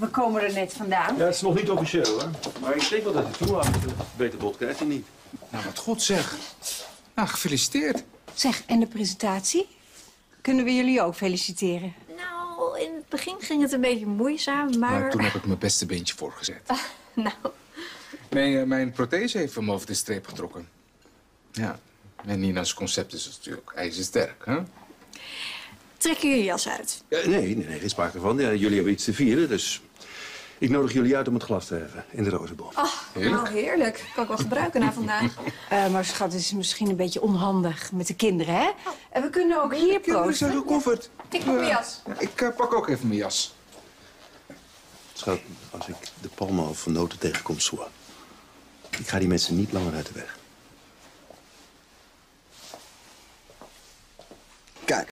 we komen er net vandaan. Ja, het is nog niet officieel, hoor. Maar ik denk wel dat hij toe had. Beter bocht krijgt hij niet. Nou, wat goed zeg. Nou, gefeliciteerd. Zeg, en de presentatie? Kunnen we jullie ook feliciteren? Nou, in het begin ging het een beetje moeizaam, maar... Maar toen heb ik mijn beste beentje voorgezet. Nou, Nee, eh, mijn prothese heeft hem over de streep getrokken. Ja, en Nina's concept is natuurlijk ijzersterk, hè? Trek je je jas uit. Ja, nee, nee, nee, geen sprake van. Ja, jullie hebben iets te vieren, dus... Ik nodig jullie uit om het glas te heffen in de rozenboom. Heerlijk. Nou, heerlijk. Kan ik wel gebruiken na vandaag. Eh, maar schat, het is misschien een beetje onhandig met de kinderen, hè? En we kunnen ook hier zijn proosten. gecoverd. Ik pak mijn jas. Ja, ik eh, pak ook even mijn jas. Schat, als ik de palmen of noten tegenkom, Soa. Ik ga die mensen niet langer uit de weg.